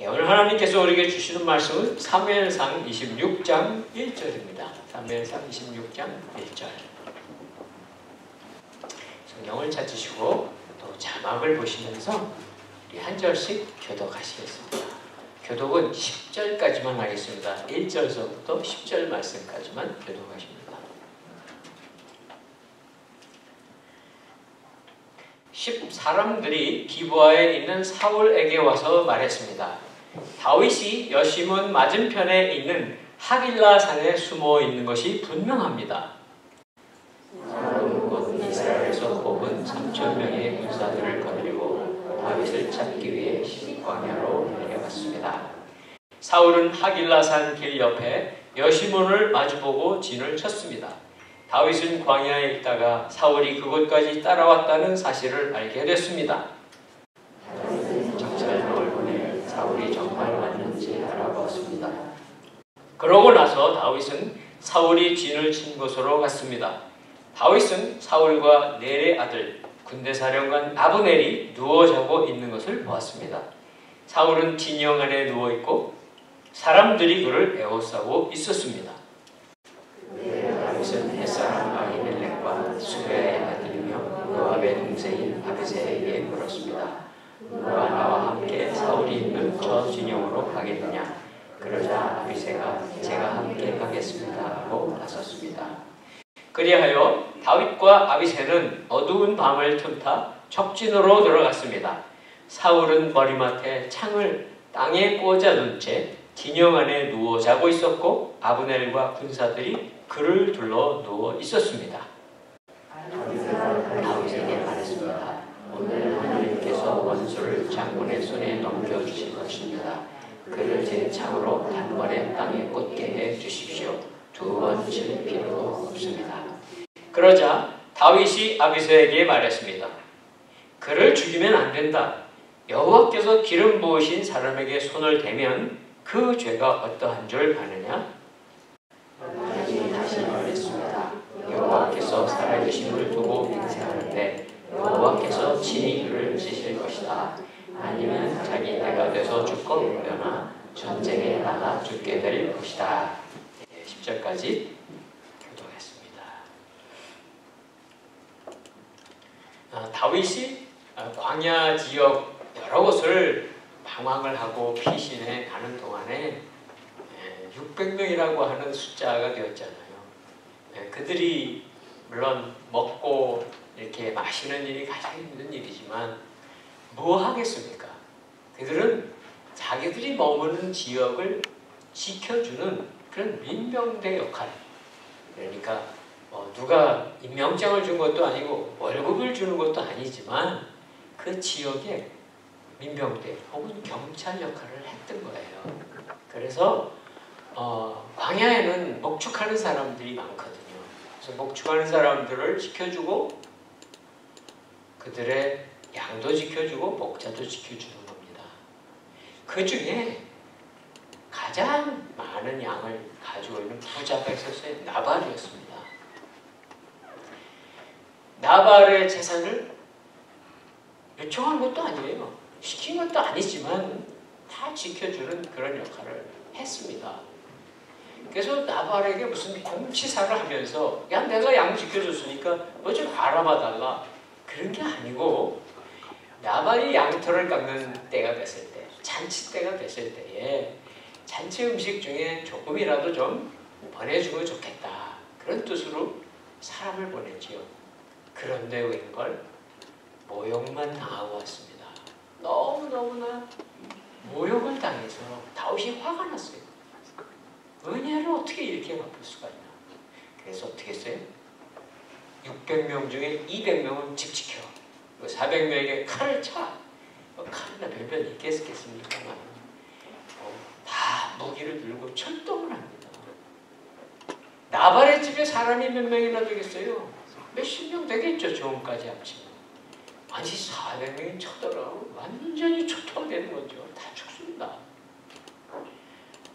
예, 오늘 하나님께서 우리에게 주시는 말씀은 사무엘상 26장 1절입니다. 사무엘상 26장 1절. 성경을 찾으시고 또 자막을 보시면서 우리 한 절씩 교독하시겠습니다. 교독은 10절까지만 하겠습니다. 1절서부터 10절 말씀까지만 교독하십니다. 십 사람들이 기부하에 있는 사울에게 와서 말했습니다. 다윗이 여시몬 맞은편에 있는 하길라 산에 숨어 있는 것이 분명합니다. 이스라엘에서 뽑은 3천 명의 군사들을 거느리고 다윗을 찾기 위해 광야로 내려갔습니다. 사울은 하길라 산 길 옆에 여시몬을 마주보고 진을 쳤습니다. 다윗은 광야에 있다가 사울이 그곳까지 따라왔다는 사실을 알게 됐습니다. 정찰병을 보내 사울이 정말 왔는지 알아보았습니다. 그러고 나서 다윗은 사울이 진을 친 곳으로 갔습니다. 다윗은 사울과 넬의 아들 군대사령관 아브넬이 누워 자고 있는 것을 보았습니다. 사울은 진영 안에 누워 있고 사람들이 그를 에워싸고 있었습니다. 다윗은 햇사람 아히멜렉과 수베의 아들이며 요압의 동생인 아비세에게 물었습니다. 누가 나와 함께 사울이 있는 저 진영으로 가겠느냐? 그러자 하고 나섰습니다. 그리하여 다윗과 아비세는 어두운 밤을 틈타 척진으로 들어갔습니다. 사울은 머리맡에 창을 땅에 꽂아 놓은 채 진영 안에 누워 자고 있었고 아브넬과 군사들이 그를 둘러 누워 있었습니다. 다윗에게 말했습니다. 오늘 하나님께서 원수를 장군의 손에 넘겨주실 것입니다. 그를 제 창으로 단번에 땅에 꽂게 해 주십시오. 두번칠 필요도 없습니다. 그러자 다윗이 아비서에게 말했습니다. 그를 죽이면 안 된다. 여호와께서 기름 부으신 사람에게 손을 대면 그 죄가 어떠한 줄 아느냐? 다시 말했습니다. 여호와께서 살아계심을 두고 맹세하는데 여호와께서 친히 그를 치실 것이다. 아니면 자기 때가 돼서 죽거나 전쟁에 나가 죽게 될 것이다. 10절까지 교독했습니다. 아, 다윗이 광야 지역 여러 곳을 방황을 하고 피신해 가는 동안에 600명이라고 하는 숫자가 되었잖아요. 그들이 물론 먹고 이렇게 마시는 일이 가장 힘든 일이지만 뭐 하겠습니까? 그들은 자기들이 머무는 지역을 지켜주는 그런 민병대 역할. 그러니까 뭐 누가 임명장을 준 것도 아니고 월급을 주는 것도 아니지만 그 지역에 민병대 혹은 경찰 역할을 했던 거예요. 그래서 어, 광야에는 목축하는 사람들이 많거든요. 그래서 목축하는 사람들을 지켜주고 그들의 양도 지켜주고 목자도 지켜주는 겁니다. 그 중에 가장 많은 양을 가지고 있는 부자가 있었어요. 나발이었습니다. 나발의 재산을 요청한 것도 아니에요. 시킨 것도 아니지만 다 지켜주는 그런 역할을 했습니다. 그래서 나발에게 무슨 공치사를 하면서 야 내가 양 지켜줬으니까 뭐좀 알아봐 달라 그런 게 아니고 나발이 양털을 깎는 때가 됐을 때 잔치 때가 됐을 때에 잔치 음식 중에 조금이라도 좀 보내주고 좋겠다 그런 뜻으로 사람을 보냈지요. 그런데 웬걸 모욕만 당하고 왔습니다. 너무너무나 모욕을 당해서 다윗이 화가 났어요. 은혜를 어떻게 이렇게 갚을 수가 있나? 그래서 어떻게 했어요? 600명 중에 200명은 집 지켜. 400명에게 칼을 차. 뭐 칼이나 별별 있겠습니까만 무기를 들고 철동을 합니다. 나발의 집에 사람이 몇 명이나 되겠어요? 몇십 명 되겠죠. 조음까지 합치면. 아니 400명이 쳐들어 완전히 초토화되는 거죠. 다 죽습니다.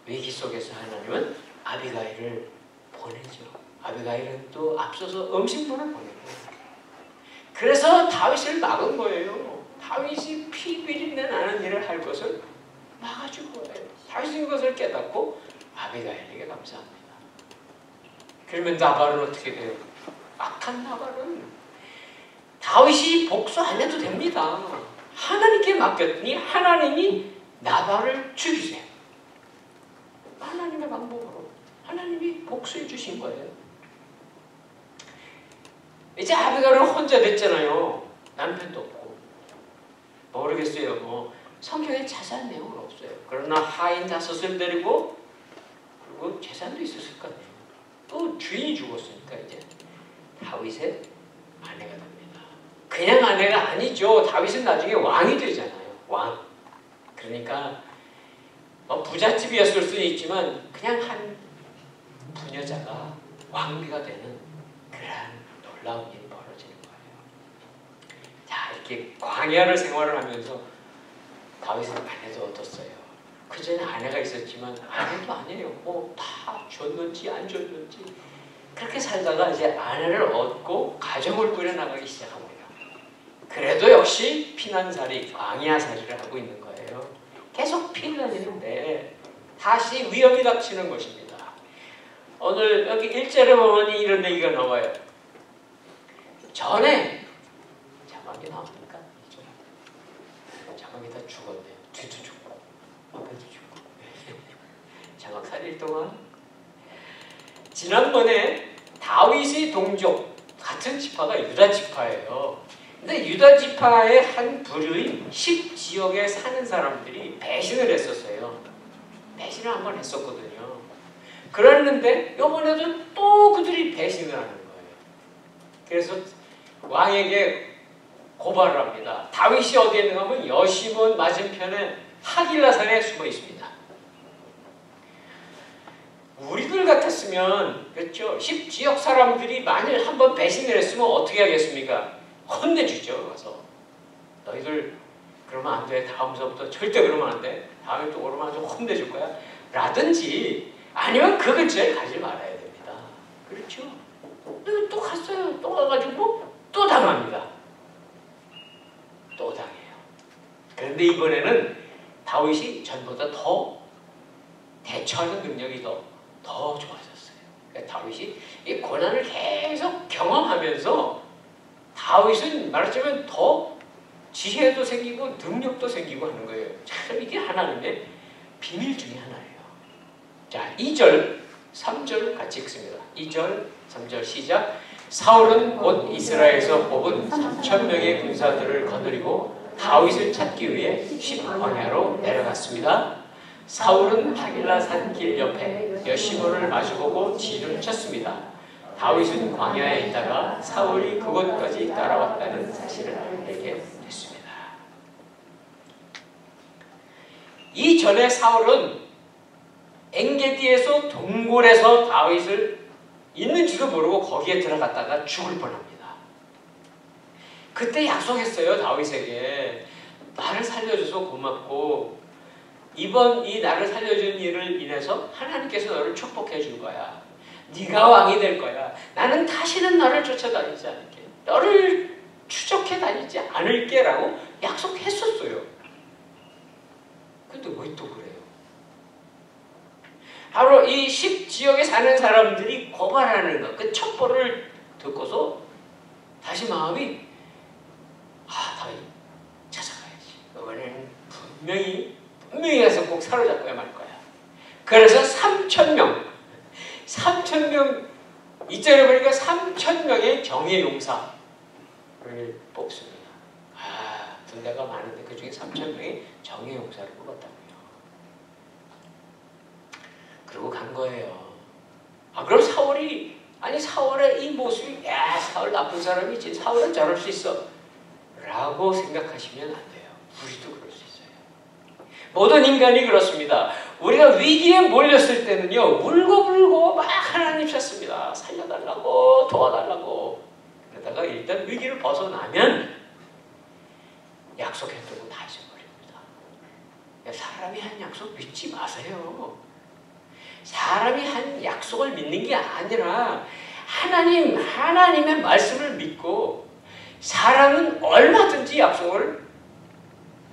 위기 속에서 하나님은 아비가일을 보내죠. 아비가일은 또 앞서서 음식물을 보내고 그래서 다윗을 막은 거예요. 다윗이 피 비린내 나는 일을 할 것을 막아주고 주신 것을 깨닫고 아비가일에게 감사합니다. 그러면 나발은 어떻게 돼요? 악한 나발은 다윗이 복수 안 해도 됩니다. 하나님께 맡겼더니 하나님이 나발을 죽이세요. 하나님의 방법으로 하나님이 복수해 주신 거예요. 이제 아비가는 혼자 됐잖아요. 남편도 없고 모르겠어요. 뭐 성경에 자세한 내용은 없어요. 그러나 하인 다섯을 데리고 그리고 재산도 있었을 거 아니에요. 또 주인이 죽었으니까 이제 다윗의 아내가 됩니다. 그냥 아내가 아니죠. 다윗은 나중에 왕이 되잖아요. 왕. 그러니까 뭐 부잣집이었을 수는 있지만 그냥 한 부녀자가 왕비가 되는 그런 놀라운 일이 벌어지는 거예요. 자 이렇게 광야를 생활을 하면서 다윗은 아내도 얻었어요. 그 전에 아내가 있었지만 아내도 아니에요. 뭐다 줬는지 안 줬는지 그렇게 살다가 이제 아내를 얻고 가정을 꾸려나가기 시작합니다. 그래도 역시 피난살이 광야살이를 하고 있는 거예요. 계속 피난이는데 다시 위험이 닥치는 것입니다. 오늘 여기 일절에 보면 이런 얘기가 나와요. 전에 자막이 나옵니까? 자막이 다 죽었네. 뒤도 죽고 앞에도 죽고 자막 살일 동안 지난번에 다윗의 동족 같은 지파가 유다 지파예요. 근데 유다 지파의 한 부류인 10 지역에 사는 사람들이 배신을 했었어요. 배신을 한 번 했었거든요. 그랬는데 이번에도 또 그들이 배신을 하는 거예요. 그래서 왕에게 고발을 합니다. 다윗이 어디에 있는가 하면 여시몬 맞은편에 하길라산에 숨어 있습니다. 우리들 같았으면 그렇죠. 10지역 사람들이 만일 한번 배신을 했으면 어떻게 하겠습니까? 혼내주죠. 가서 너희들 그러면 안 돼. 다음서부터 절대 그러면 안 돼. 다음에 또 그러면 좀 혼내줄 거야. 라든지 아니면 그 근처에 가지 말아야 됩니다. 그렇죠. 또 갔어요. 또 가가지고 또 당합니다. 또 당해요. 그런데 이번에는 다윗이 전보다 더 대처하는 능력이 더, 더 좋아졌어요. 그러니까 다윗이 이 고난을 계속 경험하면서 다윗은 말하자면 더 지혜도 생기고 능력도 생기고 하는 거예요. 참 이게 하나님의 비밀 중에 하나예요. 자, 2절, 3절 같이 읽습니다. 2절, 3절 시작. 사울은 곧 이스라엘에서 뽑은 3천 명의 군사들을 거느리고 다윗을 찾기 위해 십광야로 내려갔습니다. 사울은 하길라 산길 옆에 여시몬을 마주보고 진을 쳤습니다. 다윗은 광야에 있다가 사울이 그곳까지 따라왔다는 사실을 알게 됐습니다. 이전에 사울은 엥게디에서 동굴에서 다윗을 있는지도 모르고 거기에 들어갔다가 죽을 뻔합니다. 그때 약속했어요 다윗에게 나를 살려줘서 고맙고 이번 이 나를 살려준 일을 인해서 하나님께서 너를 축복해 줄 거야. 네가 왕이 될 거야. 나는 다시는 너를 쫓아다니지 않을게. 너를 추적해 다니지 않을게라고 약속했었어요. 근데 왜 또 그래요? 바로 이 10지역에 사는 사람들이 고발하는 것, 그 첩보를 듣고서 다시 마음이 아, 다윗 찾아가야지. 이번에는 분명히 분명히 가서 꼭 사로잡고야 말 거야. 그래서 3천 명, 3천 명 이자에 보니까 3천 명의 정예 용사를 뽑습니다. 아, 군대가 많은데 그 중에 3천 명의 정예 용사를 뽑았다고요. 그리고 간 거예요. 아, 그럼 사월이 아니 사월의 이 모습이 야 사월 나쁜 사람이지 사월은 저럴 수 있어 라고 생각하시면 안 돼요. 우리도 그럴 수 있어요. 모든 인간이 그렇습니다. 우리가 위기에 몰렸을 때는요 울고 불고 막 하나님 찾습니다. 살려달라고 도와달라고 그러다가 일단 위기를 벗어나면 약속했던 거다 잊어버립니다. 사람이 한 약속 믿지 마세요. 사람이 한 약속을 믿는 게 아니라 하나님, 하나님의 말씀을 믿고 사람은 얼마든지 약속을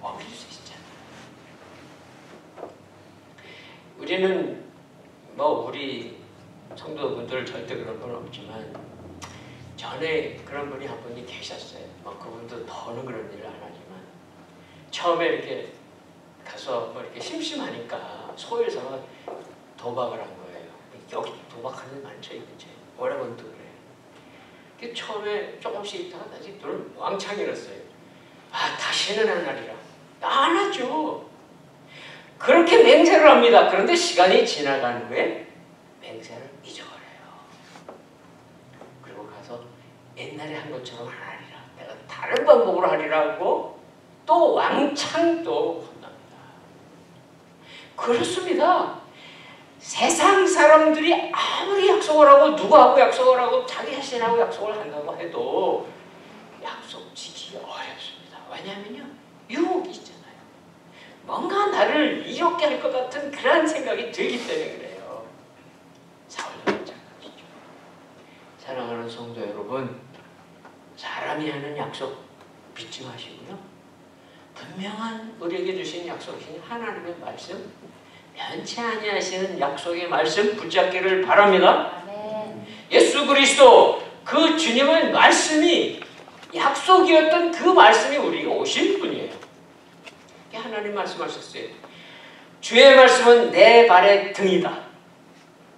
어길 수 있잖아요. 우리는 뭐 우리 성도분들 절대 그런 건 없지만 전에 그런 분이 한 분이 계셨어요. 뭐 그분도 더는 그런 일을 안 하지만 처음에 이렇게 가서 뭐 이렇게 심심하니까 소일서가 도박을 한 거예요. 여기 도박하는 데 많죠, 이제 오래건도 그래. 처음에 조금씩 있다가 나중에 눈을 왕창 잃었어요. 아 다시는 안 하리라. 안 하죠. 그렇게 맹세를 합니다. 그런데 시간이 지나간 후에 맹세를 잊어버려요. 그리고 가서 옛날에 한 것처럼 하리라. 내가 다른 방법으로 하리라 고 또 왕창 또 혼납니다. 그렇습니다. 세상 사람들이 아무리 약속을 하고 누구하고 약속을 하고 자기 자신하고 약속을 한다고 해도 약속 지키기 어렵습니다. 왜냐하면요. 유혹이 있잖아요. 뭔가 나를 이롭게 할 것 같은 그런 생각이 들기 때문에 그래요. 사울도 마찬가지죠. 사랑하는 성도 여러분, 사람이 하는 약속 믿지 마시고요. 분명한 우리에게 주신 약속이신 하나님의 말씀, 변치 아니하시는 약속의 말씀 붙잡기를 바랍니다. 예수 그리스도 그 주님의 말씀이 약속이었던 그 말씀이 우리에게 오신 분이에요. 하나님 말씀하셨어요. 주의 말씀은 내 발의 등이다.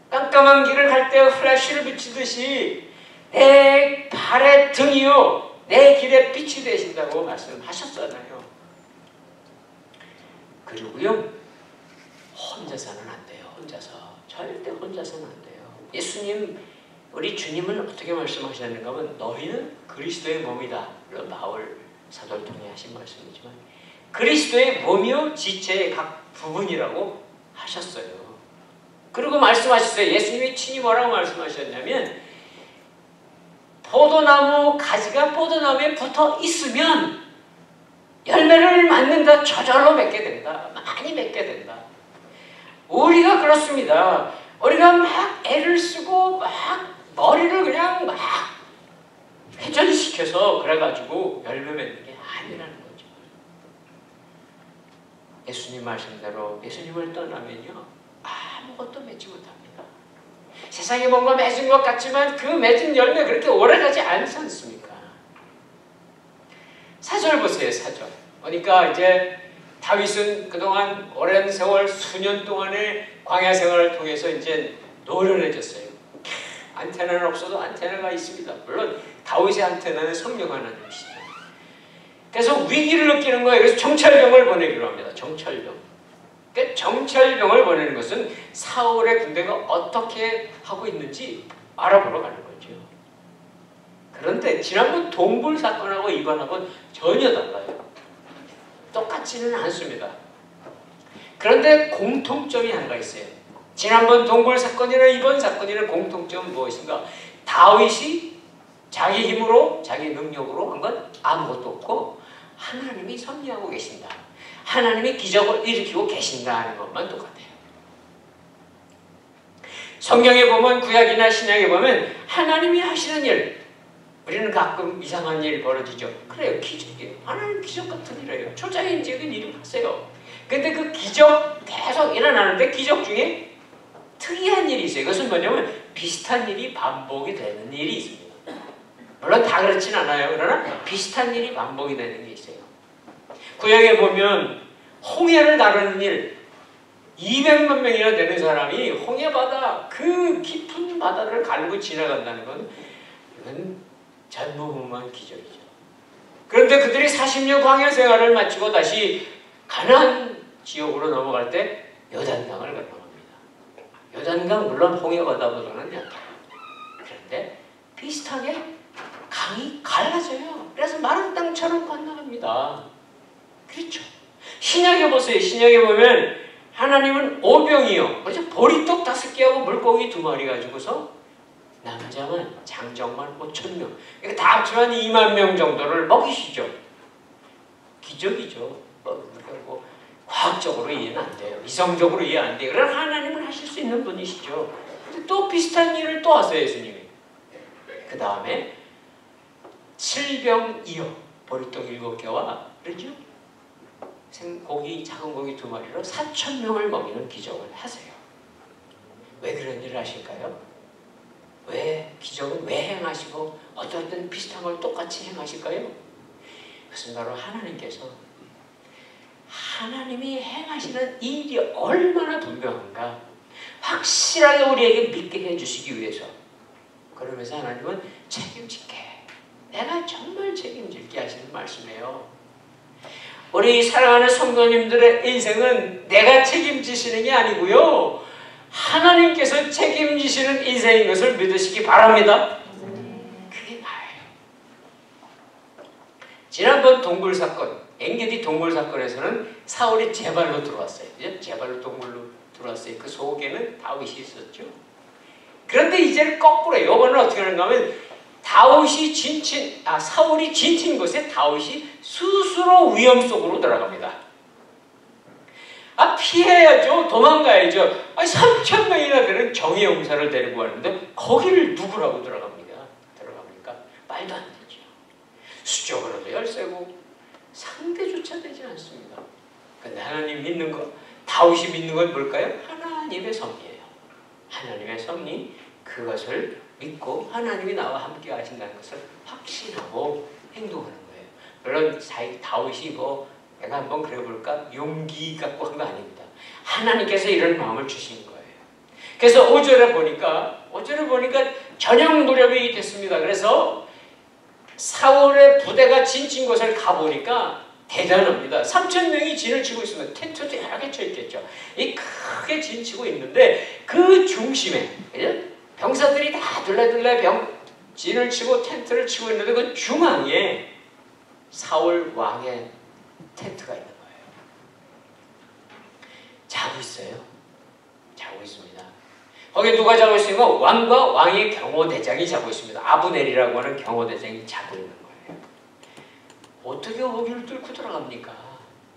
깜깜한 길을 갈 때 플래시를 비치듯이 내 발의 등이요. 내 길에 빛이 되신다고 말씀하셨잖아요. 그리고요. 혼자서는 안 돼요. 혼자서. 절대 혼자서는 안 돼요. 예수님, 우리 주님은 어떻게 말씀하셨는가 하면 너희는 그리스도의 몸이다. 바울 사도를 통해 하신 말씀이지만 그리스도의 몸이요 지체의 각 부분이라고 하셨어요. 그리고 말씀하셨어요. 예수님이 친히 뭐라고 말씀하셨냐면 포도나무 가지가 포도나무에 붙어 있으면 열매를 맞는다. 저절로 맺게 된다. 많이 맺게 된다. 우리가 그렇습니다. 우리가 막 애를 쓰고 막 머리를 그냥 막 회전시켜서 그래가지고 열매 맺는 게 아니라는 거죠. 예수님 말씀대로 예수님을 떠나면요 아무것도 맺지 못합니다. 세상에 뭔가 맺은 것 같지만 그 맺은 열매 그렇게 오래가지 않지 않습니까? 사절 보세요 사절. 그러니까 이제 다윗은 그동안 오랜 세월 수년 동안의 광야 생활을 통해서 이제 노련해졌어요. 안테나는 없어도 안테나가 있습니다. 물론 다윗의 안테나는 성령 하나님이시죠. 그래서 위기를 느끼는 거예요. 그래서 정찰병을 보내기로 합니다. 정찰병. 그러니까 정찰병을 보내는 것은 사울의 군대가 어떻게 하고 있는지 알아보러 가는 거죠. 그런데 지난번 동굴 사건하고 이번하고는 전혀 달라요. 똑같지는 않습니다. 그런데 공통점이 하나가 있어요. 지난번 동굴 사건이나 이번 사건이나 공통점은 무엇인가? 다윗이 자기 힘으로 자기 능력으로 한 건 아무것도 없고 하나님이 섭리하고 계신다. 하나님이 기적을 일으키고 계신다는 것만 똑같아요. 성경에 보면 구약이나 신약에 보면 하나님이 하시는 일 우리는 가끔 이상한 일 벌어지죠. 그래요. 기적이에요. 하나님 기적 같은 일이에요. 초자연적인 일을 하세요. 근데 그 기적 계속 일어나는데 기적 중에 특이한 일이 있어요. 그것은 뭐냐면 비슷한 일이 반복이 되는 일이 있습니다. 물론 다 그렇진 않아요. 그러나 비슷한 일이 반복이 되는 게 있어요. 구약에 보면 홍해를 다루는 일 200만 명이나 되는 사람이 홍해 바다 그 깊은 바다를 갈고 지나간다는 건 이건 전무후무한 기적이죠. 그런데 그들이 40년 광야 생활을 마치고 다시 가나안 지역으로 넘어갈 때 요단강을 건너갑니다. 요단강 물론 홍해 바다보다는 약해요. 그런데 비슷하게 강이 갈라져요. 그래서 마른 땅처럼 건너갑니다. 그렇죠. 신약에 보세요. 신약에 보면 하나님은 오병이요. 그렇죠? 보리떡 다섯 개하고 물고기 두 마리 가지고서 남자만 장정만 5천 명. 그러니까 다 합치면 2만 명 정도를 먹이시죠. 기적이죠. 뭐, 뭐 과학적으로 이해는 안 돼요. 이성적으로 이해 안 돼요. 그러나 하나님은 하실 수 있는 분이시죠. 또 비슷한 일을 또 하세요, 예수님이. 그 다음에 칠병이요. 보리떡 일곱 개와 그렇죠? 고기 작은 고기 두 마리로 4천 명을 먹이는 기적을 하세요. 왜 그런 일을 하실까요? 왜 기적은 왜 행하시고 어떤 때 비슷한 걸 똑같이 행하실까요? 그것은 바로 하나님께서 하나님이 행하시는 일이 얼마나 분명한가 확실하게 우리에게 믿게 해주시기 위해서 그러면서 하나님은 책임질게 내가 정말 책임질게 하시는 말씀이에요. 우리 사랑하는 성도님들의 인생은 내가 책임지시는 게 아니고요. 하나님께서 책임지시는 인생인 것을 믿으시기 바랍니다. 그게 나예요. 지난번 동굴 사건, 엥게디 동굴 사건에서는 사울이 제발로 들어왔어요. 제발로 동굴로 들어왔어요. 그 속에는 다윗이 있었죠. 그런데 이제는 거꾸로 이번은 어떻게 하는가 하면 다윗이 진친, 아, 사울이 진친 곳에 다윗이 스스로 위험 속으로 들어갑니다. 아, 피해야죠. 도망가야죠. 아, 3천 명이나 되는 정의 용사를 데리고 왔는데 거기를 누구라고 들어갑니까? 들어갑니까? 말도 안 되죠. 수적으로도 열세고 상대조차 되지 않습니다. 근데 하나님 믿는 거, 다윗이 믿는 건 뭘까요? 하나님의 섭리예요. 하나님의 섭리, 그것을 믿고 하나님이 나와 함께 하신다는 것을 확신하고 행동하는 거예요. 물론 다윗이 뭐 내가 한번 그래볼까 용기 갖고 한 거 아닙니다. 하나님께서 이런 마음을 주신 거예요. 그래서 5절에 보니까 5절에 보니까 저녁 무렵이 됐습니다. 그래서 사울의 부대가 진친 곳을 가보니까 대단합니다. 3천 명이 진을 치고 있으면 텐트도 여러 개 쳐 있겠죠. 이 크게 진 치고 있는데 그 중심에 병사들이 다 둘레둘레 병 진을 치고 텐트를 치고 있는데 그 중앙에 사울 왕의 텐트가 있는 거예요. 자고 있어요. 자고 있습니다. 거기 누가 자고 있으면 왕과 왕의 경호대장이 자고 있습니다. 아브넬이라고 하는 경호대장이 자고 있는 거예요. 어떻게 거기를 뚫고 들어갑니까?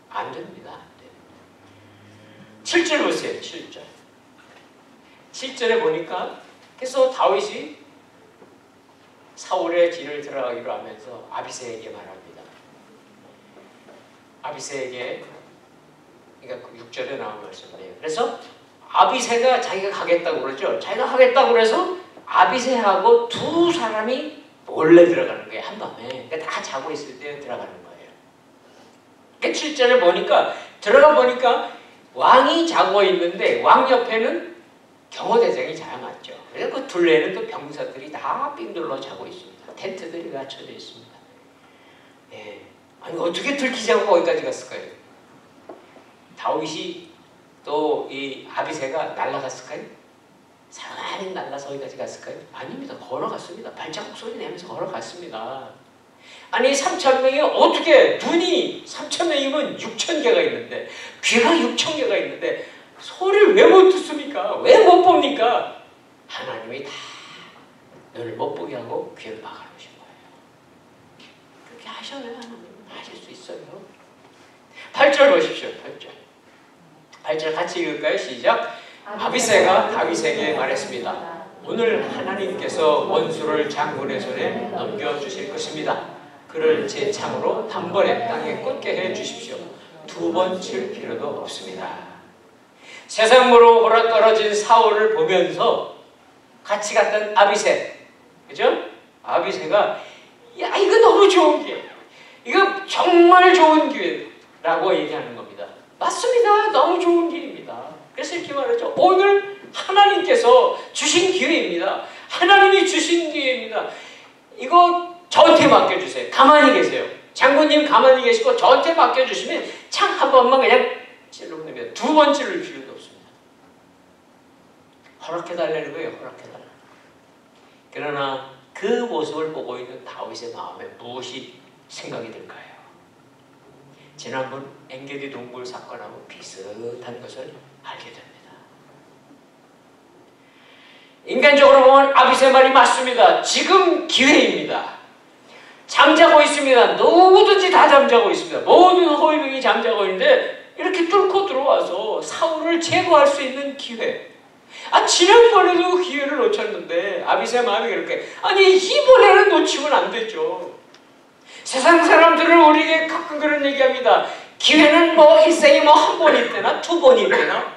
안 됩니다. 안 돼요. 7절 보세요. 7절. 7절에 보니까 그래서 다윗이 사울의 진을 들어가기로 하면서 아비세에게 말합니다. 아비세에게 그러니까 6절에 그 나온 말씀이에요. 그래서 아비세가 자기가 가겠다고 그러죠. 자기가 하겠다고 그래서 아비세하고 두 사람이 몰래 들어가는 거예요. 한밤에. 그러니까 다 자고 있을 때 들어가는 거예요. 그러니까 7절에 보니까 들어가 보니까 왕이 자고 있는데 왕 옆에는 경호대장이 자야 맞죠. 그래서 그 둘레는 또 병사들이 다 빙둘러 자고 있습니다. 텐트들이 갖춰져 있습니다. 예. 아니 어떻게 들키자고 거기까지 갔을까요? 다윗이 또 이 아비세가 날아갔을까요? 사관이 날라서 거기까지 갔을까요? 아닙니다. 걸어갔습니다. 발자국 소리 내면서 걸어갔습니다. 아니 3천 명이 어떻게 눈이 3천 명이면 6천 개가 있는데 귀가 6천 개가 있는데 소리를 왜 못 듣습니까? 왜 못 봅니까? 하나님이 다 눈을 못 보게 하고 귀를 막아놓으신 거예요. 그렇게 하셔야 하나님 하실 수 있어요. 8절 보십시오. 8절. 8절 같이 읽을까요? 시작. 아비세가 다윗에게 말했습니다. 오늘 하나님께서 원수를 장군의 손에 넘겨주실 것입니다. 그를 제 창으로 단번에 땅에 꽂게 해 주십시오. 두 번 칠 필요도 없습니다. 세상으로 호라 떨어진 사울을 보면서 같이 갔던 아비세, 그죠? 아비세가 야 이거 너무 좋은 정말 좋은 기회라고 얘기하는 겁니다. 맞습니다. 너무 좋은 기회입니다. 그래서 이렇게 말하죠. 오늘 하나님께서 주신 기회입니다. 하나님이 주신 기회입니다. 이거 저한테 맡겨주세요. 가만히 계세요. 장군님 가만히 계시고 저한테 맡겨주시면 창 한 번만 그냥 찔러면 됩니다. 두번 찔릴 필요도 없습니다. 허락해달라는 거예요. 허락해달라. 그러나 그 모습을 보고 있는 다윗의 마음에 무엇이 생각이 들까요? 지난번 엥게디 동굴 사건하고 비슷한 것을 알게 됩니다. 인간적으로 보면 아비세 말이 맞습니다. 지금 기회입니다. 잠자고 있습니다. 누구든지 다 잠자고 있습니다. 모든 호위병이 잠자고 있는데 이렇게 뚫고 들어와서 사울을 제거할 수 있는 기회. 아 지난번에도 기회를 놓쳤는데 아비세 마음이 그렇게 아니 이번에는 놓치면 안 되죠. 세상 사람들은 우리에게 가끔 그런 얘기합니다. 기회는 뭐 일생에 뭐 한 번 있대나 두 번 있대나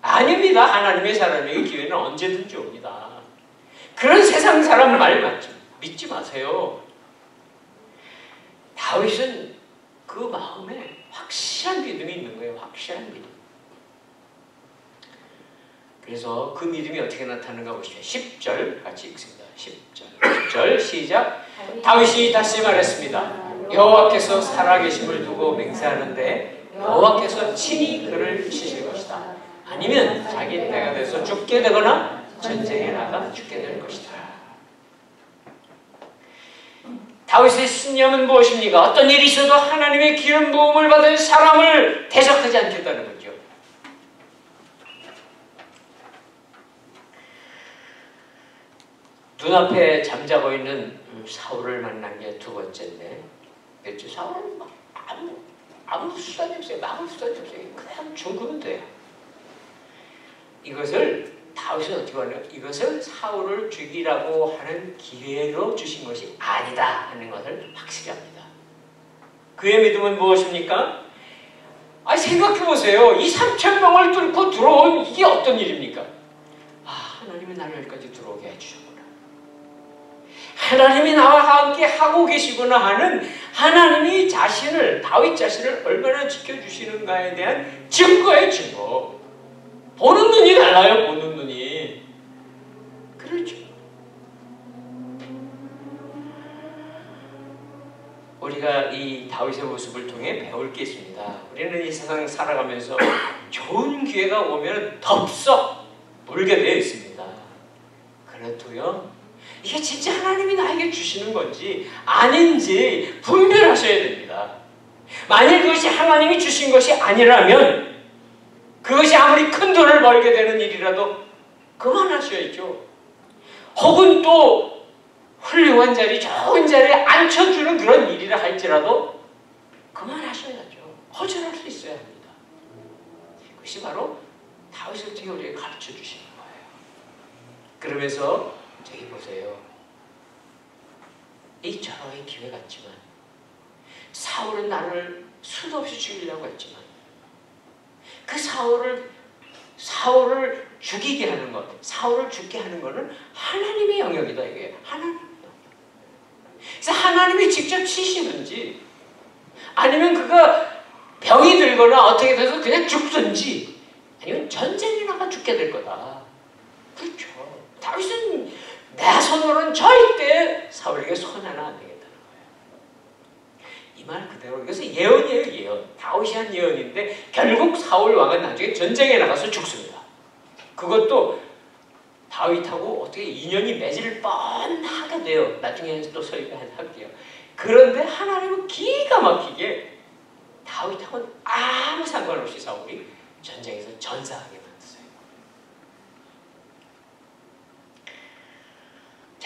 아닙니다. 하나님의 사람에게 기회는 언제든지 옵니다. 그런 세상 사람 말 맞지, 믿지 마세요. 다윗은 그 마음에 확실한 믿음이 있는 거예요. 확실한 믿음. 그래서 그 믿음이 어떻게 나타나는가 보시죠. 10절 같이 읽습니다. 10절. 10절 시작. 다윗이 다시 말했습니다. 여호와께서 살아계심을 두고 맹세하는데 여호와께서 친히 그를 치실 것이다. 아니면 자기 때가 돼서 죽게 되거나 전쟁에 나가 죽게 될 것이다. 다윗의 신념은 무엇입니까? 어떤 일이 있어도 하나님의 기름 부음을 받은 사람을 대적하지 않겠다는 거죠. 눈앞에 잠자고 있는 사울을 만난 게 두 번째인데 그렇죠? 사울은 아무 아무 수단이 없어요. 아무 수단이 없어요. 그냥 죽으면 돼요. 이것을 다윗은 어떻게 하냐? 이것을 사울을 죽이라고 하는 기회로 주신 것이 아니다 하는 것을 확실히 합니다. 그의 믿음은 무엇입니까? 아 생각해 보세요. 이 3천 명을 뚫고 들어온 이게 어떤 일입니까? 아 하나님이 나를 여기까지 들어오게 해주셨구나. 하나님이 나와 함께 하고 계시구나 하는 하나님이 자신을 다윗 자신을 얼마나 지켜주시는가에 대한 증거의 증거. 보는 눈이 달라요. 보는 눈이. 그렇죠. 우리가 이 다윗의 모습을 통해 배울 게 있습니다. 우리는 이 세상 살아가면서 좋은 기회가 오면 덥석 물게 되어 있습니다. 그렇도요. 이게 진짜 하나님이 나에게 주시는 건지 아닌지 분별하셔야 됩니다. 만일 그것이 하나님이 주신 것이 아니라면 그것이 아무리 큰 돈을 벌게 되는 일이라도 그만하셔야죠. 혹은 또 훌륭한 자리, 좋은 자리에 앉혀주는 그런 일이라 할지라도 그만하셔야죠. 거절할 수 있어야 합니다. 그것이 바로 다윗을 통해 우리에게 가르쳐 주시는 거예요. 그러면서 저기 보세요. 이 저의 기회 같지만 사울은 나를 수도 없이 죽이려고 했지만 그 사울을 사울을 죽이게 하는 것, 사울을 죽게 하는 것은 하나님의 영역이다 이게 하나님. 그래서 하나님이 직접 치시든지 아니면 그가 병이 들거나 어떻게 돼서 그냥 죽든지 아니면 전쟁에 나가 죽게 될 거다. 그렇죠. 다윗은 내 손으로는 절대 사울에게 손 하나 안 되겠다는 거예요. 이 말 그대로 이것은 예언이에요, 예언. 다윗이 한 예언인데 결국 사울 왕은 나중에 전쟁에 나가서 죽습니다. 그것도 다윗하고 어떻게 인연이 맺을 뻔하게 돼요. 나중에 또 설명할게요. 그런데 하나님은 기가 막히게 다윗하고는 아무 상관없이 사울이 전쟁에서 전사하게 만드어요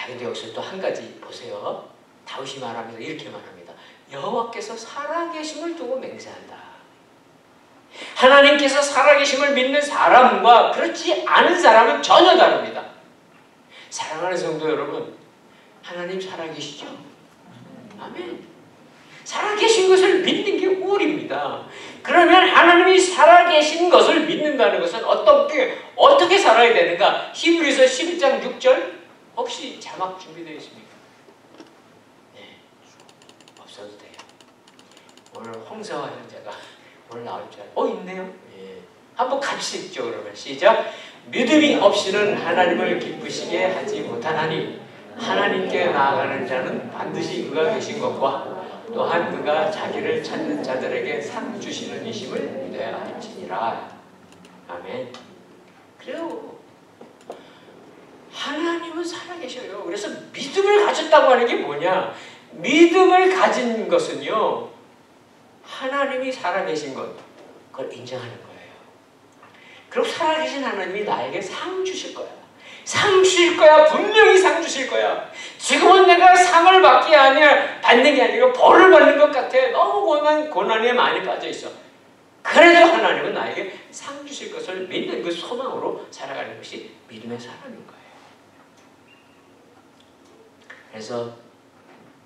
자, 근데 여기서 또 한 가지 보세요. 다윗이 말하면서 이렇게 말합니다. 여호와께서 살아계심을 두고 맹세한다. 하나님께서 살아계심을 믿는 사람과 그렇지 않은 사람은 전혀 다릅니다. 사랑하는 성도 여러분, 하나님 살아계시죠? 아멘. 살아계신 것을 믿는 게 우리입니다. 그러면 하나님이 살아계신 것을 믿는다는 것은 어떻게, 어떻게 살아야 되는가? 히브리서 11장 6절 혹시 자막 준비되어 있습니까? 네. 없어도 돼요. 오늘 홍사와 형제가 오늘 나올 줄 알고, 어, 있네요? 예. 한번 같이 읽죠, 그러면. 시작. 믿음이 없이는 하나님을 기쁘시게 하지 못하나니, 하나님께 나아가는 자는 반드시 그가 계신 것과 또한 그가 자기를 찾는 자들에게 상 주시는 이심을 믿어야 할지니라. 아멘. 그래요. 하나님은 살아계셔요. 그래서 믿음을 가졌다고 하는 게 뭐냐? 믿음을 가진 것은요, 하나님이 살아계신 것, 그걸 인정하는 거예요. 그리고 살아계신 하나님이 나에게 상 주실 거야. 상 주실 거야. 분명히 상 주실 거야. 지금은 내가 상을 받기 아니라 받는 게 아니고 벌을 받는 것 같아. 너무 고난, 고난에 많이 빠져 있어. 그래도 하나님은 나에게 상 주실 것을 믿는 그 소망으로 살아가는 것이 믿음의 사람인 거예요. 그래서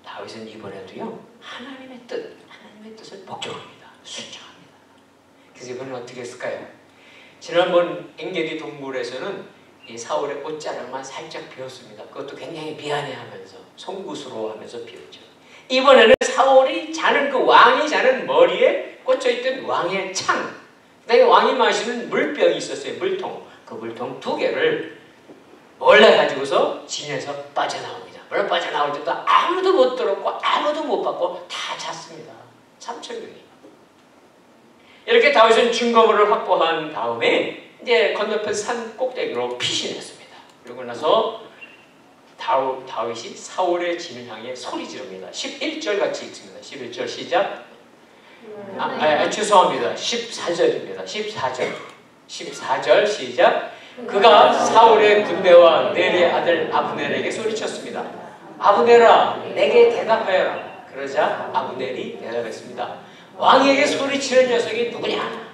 다윗은 이번에도요 하나님의 뜻, 하나님의 뜻을 복종합니다. 순종합니다. 그래서 이번에 어떻게 했을까요? 지난번 엥게리 동굴에서는 이 사울의 옷자락만 살짝 비었습니다. 그것도 굉장히 미안해하면서 송구스러워하면서 비었죠. 이번에는 사울이 자는 그 왕이 자는 머리에 꽂혀있던 왕의 창 그다음에 왕이 마시는 물병이 있었어요. 물통. 그 물통 두 개를 몰래 가지고서 진에서 빠져나옵 물론 빠져나올 때도 아무도 못 들었고 아무도 못 받고 다 잤습니다. 3천 명이. 이렇게 다윗은 증거물을 확보한 다음에 이제 건너편 산 꼭대기로 피신했습니다. 그리고 나서 다우, 다윗이 사울의 진을 향해 소리 지릅니다. 11절 같이 읽습니다. 11절 시작. 아, 아, 아, 죄송합니다. 14절입니다. 14절. 14절 시작. 그가 사울의 군대와 네리의 아들 아브넬에게 소리쳤습니다. 아브넬아, 내게 대답하여라. 그러자 아브넬이 대답했습니다. 왕에게 소리치는 녀석이 누구냐?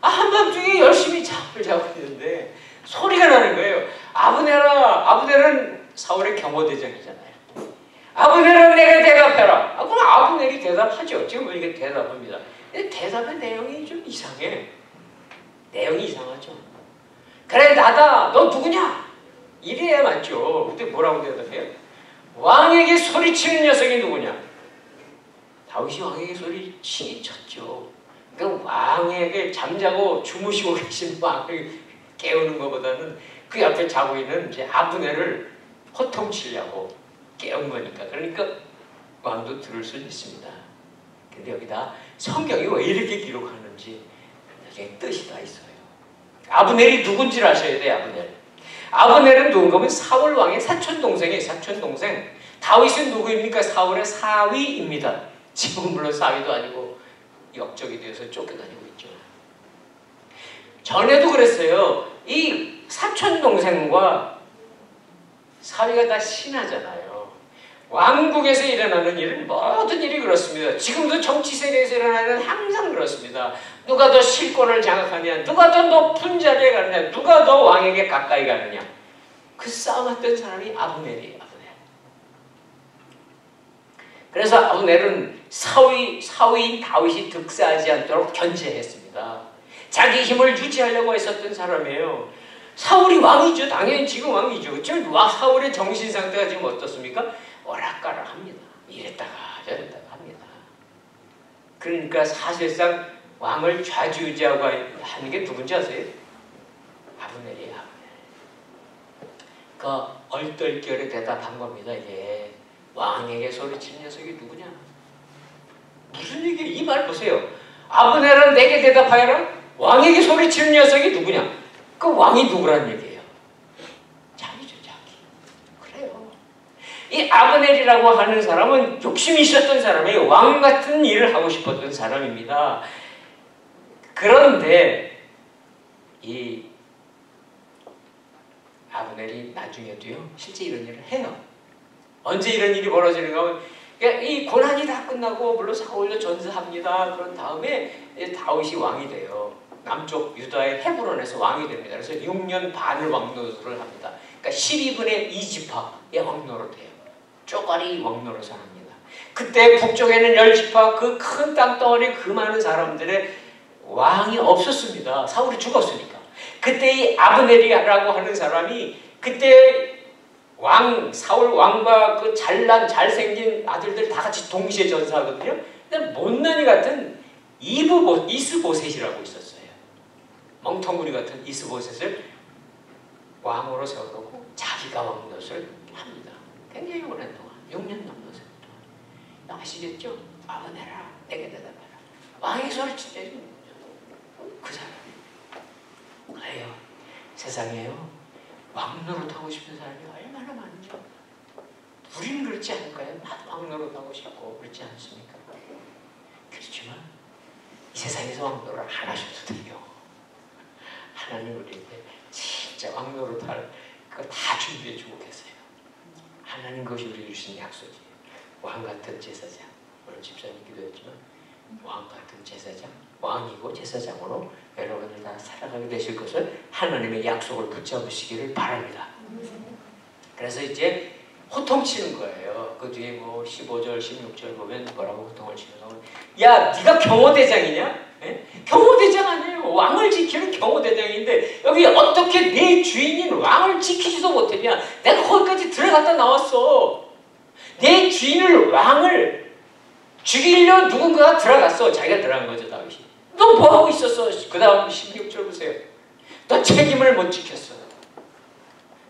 아, 한밤중에 열심히 잠을 자고 있는데 소리가 나는 거예요. 아브넬아, 아브넬은 사울의 경호대장이잖아요. 아브넬은 내게 대답해라. 아, 그럼 아브넬이 대답하죠. 지금 이게 대답합니다. 대답의 내용이 좀 이상해. 내용이 이상하죠. 그래 나다. 너 누구냐? 이래야 맞죠. 근데 뭐라고 대답해요? 왕에게 소리치는 녀석이 누구냐? 다윗이 왕에게 소리치기 쳤죠. 그 왕에게 잠자고 주무시고 계신 왕을 깨우는 것보다는 그 옆에 자고 있는 이제 아브넬을 호통치려고 깨운 거니까. 그러니까 왕도 들을 수 있습니다. 근데 여기다 성경이 왜 이렇게 기록하는지 여기 뜻이 다 있어요. 아브넬이 누군지 아셔야 돼요, 아브넬. 아브넬은 누군가 하면 사울 왕의 사촌 동생이에요, 사촌 동생. 다윗은 누구입니까? 사울의 사위입니다. 지금은 물론 사위도 아니고 역적이 되어서 쫓겨다니고 있죠. 전에도 그랬어요. 이 사촌 동생과 사위가 다 신하잖아요. 왕국에서 일어나는 일은 모든 일이 그렇습니다. 지금도 정치 세계에서 일어나는 항상 그렇습니다. 누가 더 실권을 장악하냐, 누가 더 높은 자리에 가느냐, 누가 더 왕에게 가까이 가느냐. 그 싸움했던 사람이 아브넬이에요. 아브넬. 그래서 아브넬은 사위, 사위인 다윗이 득세하지 않도록 견제했습니다. 자기 힘을 유지하려고 했었던 사람이에요. 사울이 왕이죠. 당연히 지금 왕이죠. 지금 사울의 정신 상태가 지금 어떻습니까? 오락가락합니다. 이랬다가 저랬다가 합니다. 그러니까 사실상 왕을 좌지우지하고 하는 게 누군지 아세요? 아브넬이에요. 아브넬. 그 얼떨결에 대답한 겁니다. 이게 왕에게 소리치는 녀석이 누구냐? 무슨 얘기예요? 이 말 보세요. 아브넬은 내게 대답하여라. 왕에게 소리치는 녀석이 누구냐? 그 왕이 누구란 얘기예요? 자기죠, 자기. 그래요. 이 아브넬이라고 하는 사람은 욕심이 있었던 사람이에요. 왕 같은 일을 하고 싶었던 사람입니다. 그런데 이 아브넬이 나중에도요, 실제 이런 일을 해요. 언제 이런 일이 벌어지는가 하면 이 고난이 다 끝나고 물론 사울도 전사합니다. 그런 다음에 다윗이 왕이 돼요. 남쪽 유다의 헤브론에서 왕이 됩니다. 그래서 6년 반을 왕노릇을 합니다. 그러니까 12분의 2지파의 왕노릇 해요. 쪼가리 왕노릇을 합니다. 그때 북쪽에는 10지파 그 큰 땅덩어리 그 많은 사람들의 왕이 없었습니다. 사울이 죽었으니까. 그때 이 아브넬이라고 하는 사람이 그때 왕 사울 왕과 그 잘난 잘생긴 아들들 다 같이 동시에 전사하거든요. 근데 못난이 같은 이브보 이스보셋이라고 있었어요. 멍텅구리 같은 이스보셋을 왕으로 세워놓고 자기가 왕노릇을 합니다. 굉장히 오랜 동안 6년 넘는 동안 아시겠죠? 아브넬아 내게 대답해라. 왕의 소리 치지 그 사람이 그래요. 세상에요. 왕노릇 하고 싶은 사람이 얼마나 많은지 우리는 그렇지 않을까요? 나도 왕노릇 하고 싶고 그렇지 않습니까? 그렇지만 이 세상에서 왕노릇 안 하셔도 돼요. 하나님 우리에게 진짜 왕노릇 할 그거 다 준비해 주고 계세요. 하나님 것이 우리 주신 약속이에요. 왕 같은 제사장 오늘 집사님 기도했지만 왕 같은 제사장 왕이고 제사장으로 여러분들 다 살아가게 되실 것을 하나님의 약속을 붙잡으시기를 바랍니다. 그래서 이제 호통치는 거예요. 그 뒤에 뭐 15절, 16절 보면 뭐라고 호통을 치는 거 야, 네가 경호대장이냐? 예? 경호대장 아니에요. 왕을 지키는 경호대장인데 여기 어떻게 내 주인인 왕을 지키지도 못했냐? 내가 거기까지 들어갔다 나왔어. 내 주인을 왕을 죽이려 누군가가 들어갔어. 자기가 들어간 거죠. 너 뭐하고 있었어? 그 다음 16절 보세요. 너 책임을 못 지켰어.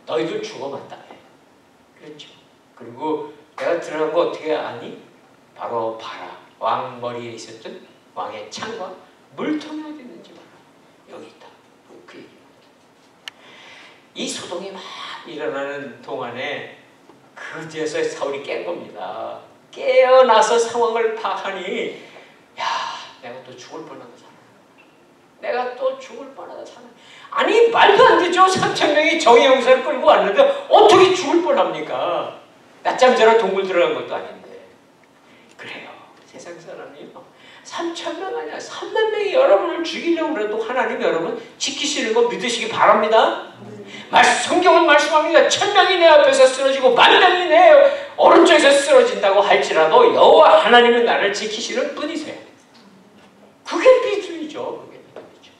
너희들 죽어봤다. 그렇죠. 그리고 내가 들어간 거 어떻게 아니? 바로 봐라. 왕 머리에 있었던 왕의 창과 물통이 어디 있는지 봐라. 여기 있다. 그 얘기입니다. 이 소동이 막 일어나는 동안에 그제서 사울이 깬 겁니다. 깨어나서 상황을 파악하니 야 내가 또 죽을 뻔하다 사람. 내가 또 죽을 뻔하다 사람. 아니 말도 안 되죠. 3천 명이 정의 용사를 끌고 왔는데 어떻게 죽을 뻔합니까? 낮잠 자러 동굴 들어간 것도 아닌데. 그래요. 세상 사람이요. 3천 명 아니야. 3만 명이 여러분을 죽이려고 그래도 하나님 여러분 지키시는 거 믿으시기 바랍니다. 성경은 말씀합니다. 천 명이 내 앞에서 쓰러지고 만 명이 내 오른쪽에서 쓰러진다고 할지라도 여호와 하나님은 나를 지키시는 분이세요. 그게 믿음이죠. 그게 믿음이죠.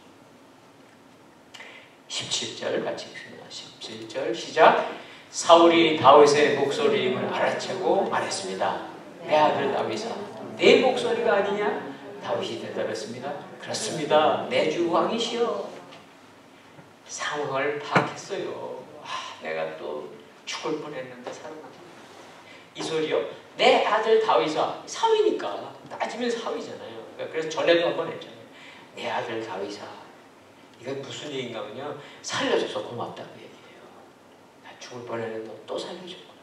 17절 같이 읽습니다. 17절 시작. 사울이 다윗의 목소리임을 알아채고 말했습니다. 내 아들 다윗아, 내 목소리가 아니냐? 다윗이 대답했습니다. 그렇습니다. 내 주 왕이시여. 상황을 파악했어요. 아, 내가 또 죽을 뻔했는데 살아났다. 이 소리요. 내 아들 다윗아 사위니까 따지면 사위잖아요. 그러니까 그래서 전에도 한번 했잖아요. 내 아들 다윗아 이건 무슨 얘기인가면요. 살려줘서 고맙다고 얘기해요. 나 죽을 뻔했는데 또 살려줬구나.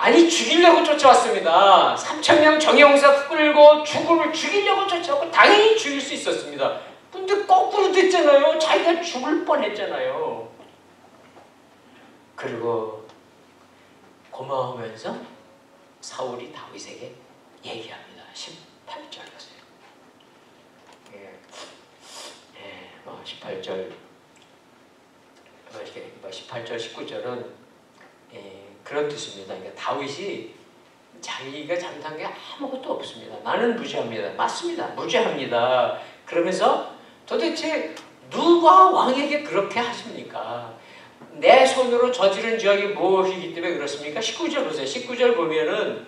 아니 죽이려고 쫓아왔습니다. 3천명 정의용사 끌고 죽음을 죽이려고 쫓아왔고 당연히 죽일 수 있었습니다. 근데 거꾸로 됐잖아요. 자기가 죽을 뻔했잖아요. 그리고 고마우면서 사울이 다윗에게 얘기합니다. 18절 보세요. 예, 예, 18절 18절 19절은 예, 그런 뜻입니다. 그러니까 다윗이 자기가 잘못한 게 아무것도 없습니다. 나는 무죄합니다. 맞습니다. 무죄합니다. 그러면서 도대체 누가 왕에게 그렇게 하십니까? 내 손으로 저지른 죄악이 무엇이기 때문에 그렇습니까? 19절 보세요. 19절 보면은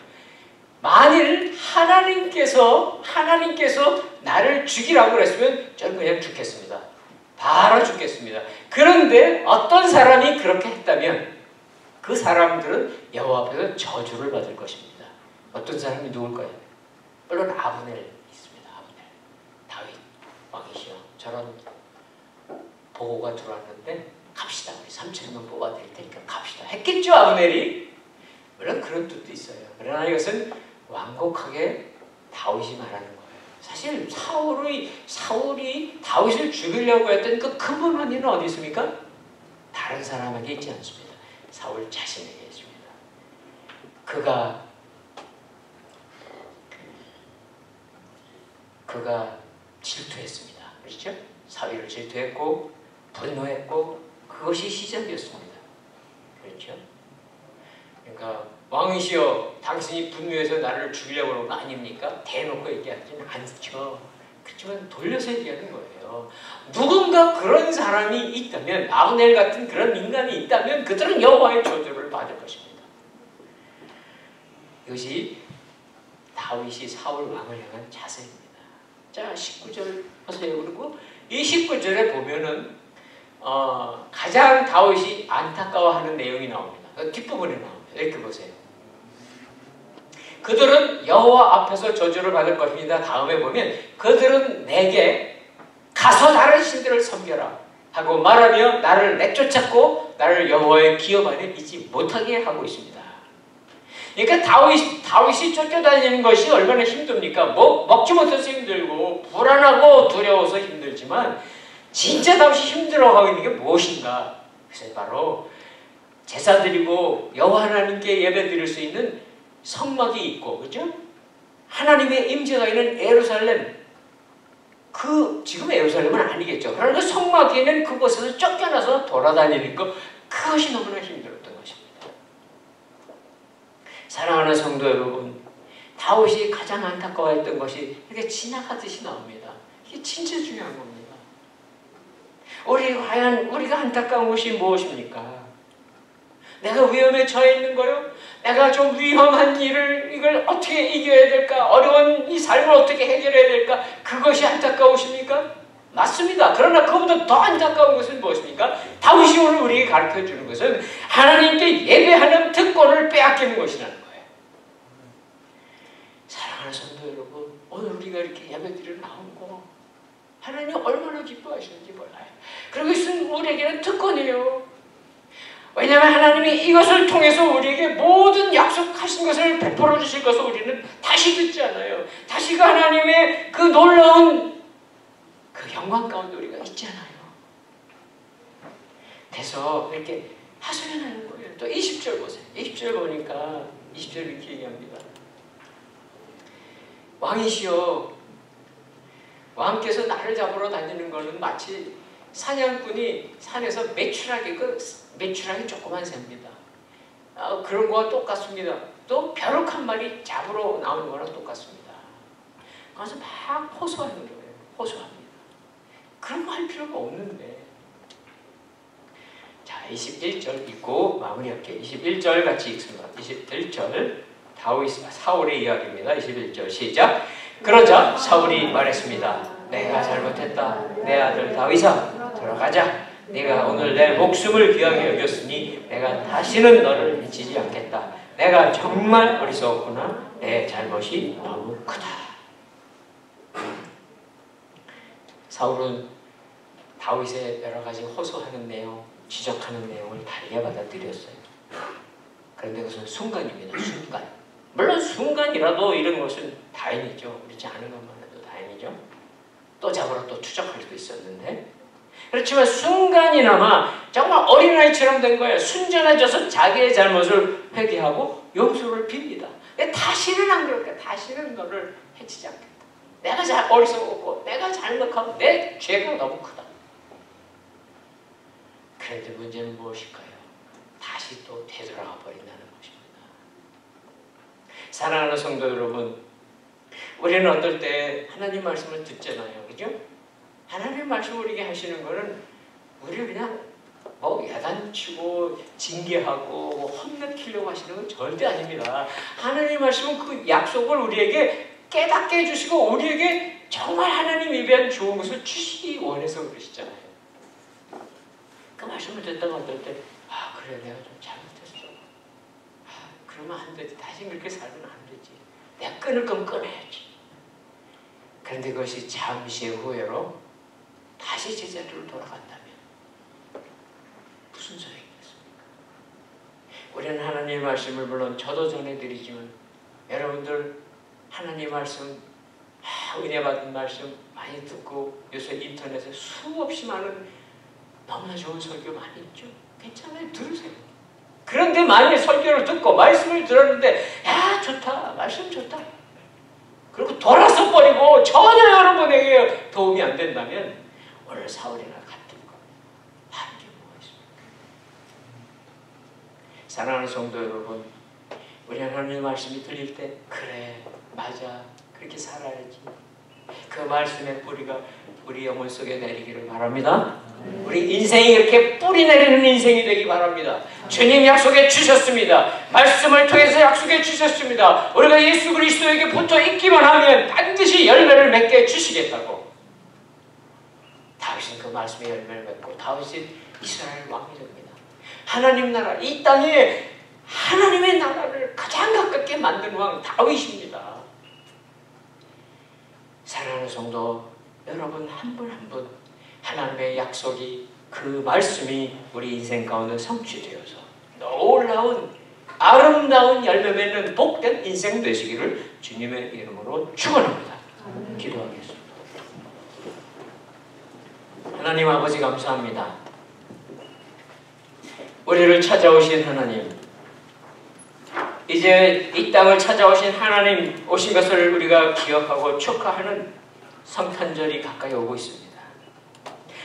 만일 하나님께서 하나님께서 나를 죽이라고 그랬으면 저는 그냥 죽겠습니다. 바로 죽겠습니다. 그런데 어떤 사람이 그렇게 했다면 그 사람들은 여호와 앞에서 저주를 받을 것입니다. 어떤 사람이 누굴까요? 물론 아브넬 있습니다. 아브넬. 다윗 왕이시여 저런 보고가 들어왔는데 갑시다. 우리 3천 명 뽑아 드릴 테니까 갑시다. 했겠죠 아브넬이? 물론 그런 뜻도 있어요. 그러나 이것은 완곡하게 다윗이 말하는 거예요. 사실 사울이 사울이 다윗을 죽이려고 했던 그 근본 원인은 어디 있습니까? 다른 사람에게 있지 않습니다. 사울 자신에게 있습니다. 그가 그가 질투했습니다. 그렇죠? 사위를 질투했고 분노했고 그것이 시작이었습니다. 그렇죠? 그러니까 왕이시여 당신이 분노해서 나를 죽이려고 하는 거 아닙니까? 대놓고 얘기하지는 않죠. 그렇지만 돌려서 얘기하는 거예요. 누군가 그런 사람이 있다면 아브넬 같은 그런 인간이 있다면 그들은 여호와의 저주를 받을 것입니다. 이것이 다윗이 사울 왕을 향한 자세입니다. 자 19절 보세요. 그리고 이 19절에 보면은 어, 가장 다윗이 안타까워하는 내용이 나옵니다. 그 뒷부분에 나옵니다. 이렇게 보세요. 그들은 여호와 앞에서 저주를 받을 것입니다. 다음에 보면 그들은 내게 가서 다른 신들을 섬겨라 하고 말하며 나를 내쫓았고 나를 여호와의 기업 안에 있지 못하게 하고 있습니다. 그러니까 다윗, 다윗이 쫓겨다니는 것이 얼마나 힘듭니까? 뭐, 먹지 못해서 힘들고 불안하고 두려워서 힘들지만 진짜 다윗이 힘들어하고 있는 게 무엇인가? 그래서 바로 제사 드리고 여호와 하나님께 예배 드릴 수 있는 성막이 있고 그죠? 하나님의 임재가 있는 에루살렘 그 지금 에루살렘은 아니겠죠. 그러나 그 성막에 있는 그곳에서 쫓겨나서 돌아다니는 것 그것이 너무나 힘들었던 것입니다. 사랑하는 성도 여러분, 다윗이 가장 안타까워했던 것이 이렇게 지나가듯이 나옵니다. 이게 진짜 중요한 겁니다. 우리 과연 우리가 안타까운 것이 무엇입니까? 내가 위험에 처해 있는 거요? 내가 좀 위험한 일을 이걸 어떻게 이겨야 될까? 어려운 이 삶을 어떻게 해결해야 될까? 그것이 안타까우십니까? 맞습니다. 그러나 그보다 더 안타까운 것은 무엇입니까? 다윗이 오늘 우리에게 가르쳐 주는 것은 하나님께 예배하는 특권을 빼앗기는 것이라는 거예요. 사랑하는 성도 여러분, 오늘 우리가 이렇게 예배 드리러 나온 거 하나님 얼마나 기뻐하시는지 몰라요. 그리고 이것은 우리에게는 특권이에요. 왜냐하면 하나님이 이것을 통해서 우리에게 모든 약속하신 것을 베풀어 주실 것을 우리는 다시 듣지 않아요. 다시 그 하나님의 그 놀라운 그 영광 가운데 우리가 있잖아요. 그래서 이렇게 하소연하는 거예요. 또 20절 보세요. 20절 보니까 20절 이렇게 얘기합니다. 왕이시여 왕께서 나를 잡으러 다니는 것은 마치 사냥꾼이 산에서 매출하게 그 매출하게 조그만 새입니다. 어, 그런 거와 똑같습니다. 또 벼룩 한 마리 잡으러 나오는 거랑 똑같습니다. 그래서 막 호소하는 거예요. 호소합니다. 그런 거 할 필요가 없는데. 자, 21절 읽고 마무리할게요. 21절 같이 읽습니다. 21절 다윗 사울의 이야기입니다. 21절 시작. 그러자 사울이 말했습니다. 내가 잘못했다. 내 아들 다윗아 돌아가자. 네가 오늘 내 목숨을 귀하게 여겼으니 내가 다시는 너를 미치지 않겠다. 내가 정말 어리석었구나. 내 잘못이 너무 크다. 사울은 다윗의 여러 가지 호소하는 내용, 지적하는 내용을 달리 받아들였어요. 그런데 그것은 순간입니다. 순간. 물론 순간이라도 이런 것은 다행이죠. 그렇지 않은 것만 해도 다행이죠. 또 잡으러 또 추적할 수 있었는데 그렇지만 순간이나마 정말 어린아이처럼 된 거예요. 순전해져서 자기의 잘못을 회개하고 용서를 빕니다. 다시는 안 그럴까? 다시는 너를 해치지 않겠다. 내가 잘 어리석었고 내가 잘못하고 내 죄가 너무 크다. 그런데 문제는 무엇일까요? 다시 또 되돌아가 버린다는 것입니다. 사랑하는 성도 여러분, 우리는 어떨 때 하나님 말씀을 듣잖아요. 그죠? 하나님 말씀 우리에게 하시는 거는 우리를 그냥 뭐 야단치고 징계하고 뭐 혼내키려고 하시는 건 절대 아닙니다. 하나님 말씀은 그 약속을 우리에게 깨닫게 해주시고 우리에게 정말 하나님 입에 좋은 것을 주시기 원해서 그러시잖아요. 그 말씀을 듣다가 어떨 때, 아, 그래, 내가 좀 잘못했어. 아, 그러면 안 되지. 다시 그렇게 살면 안 되지. 내가 끊을 건 끊어야지. 그런데 그것이 잠시의 후회로 다시 제자리로 돌아간다면 무슨 소용이겠습니까? 우리는 하나님의 말씀을 물론 저도 전해드리지만 여러분들 하나님 말씀 아, 은혜 받은 말씀 많이 듣고 요새 인터넷에 수없이 많은 너무나 좋은 설교 많이 있죠. 괜찮아요. 들으세요. 그런데 만약 설교를 듣고 말씀을 들었는데 야 좋다. 말씀 좋다. 그리고 돌아서 버리고 전혀 여러분에게 도움이 안 된다면 오늘 사울이나 같은 거 하는 게 뭐가 있습니까? 사랑하는 성도 여러분 우리 하나님의 말씀이 들릴 때 그래 맞아 그렇게 살아야지 그 말씀의 뿌리가 우리 영혼 속에 내리기를 바랍니다. 우리 인생이 이렇게 뿌리 내리는 인생이 되기 바랍니다. 주님 약속해 주셨습니다. 말씀을 통해서 약속해 주셨습니다. 우리가 예수 그리스도에게 붙어 있기만 하면 반드시 열매를 맺게 주시겠다고. 다윗은 그 말씀의 열매를 맺고 다윗은 이스라엘 왕이 됩니다. 하나님 나라 이 땅에 하나님의 나라를 가장 가깝게 만든 왕 다윗입니다. 사랑하는 성도 여러분 한 분 한 분 하나님의 약속이 그 말씀이 우리 인생 가운데 성취되어서 놀라운 아름다운 열매 맺는 복된 인생 되시기를 주님의 이름으로 축원합니다. 기도하겠습니다. 하나님 아버지 감사합니다. 우리를 찾아오신 하나님 이제 이 땅을 찾아오신 하나님 오신 것을 우리가 기억하고 축하하는 성탄절이 가까이 오고 있습니다.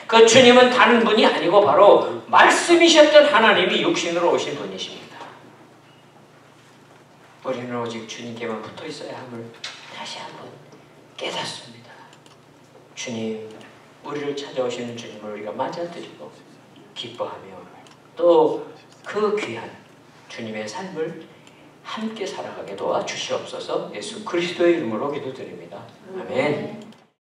그 주님은 다른 분이 아니고 바로 말씀이셨던 하나님이 육신으로 오신 분이십니다. 우리는 오직 주님께만 붙어 있어야 함을 다시 한번 깨닫습니다. 주님, 우리를 찾아오시는 주님을 우리가 맞아들이고 기뻐하며 또 그 귀한 주님의 삶을 함께 살아가게 도와 주시옵소서 예수 그리스도의 이름으로 기도드립니다. 아멘.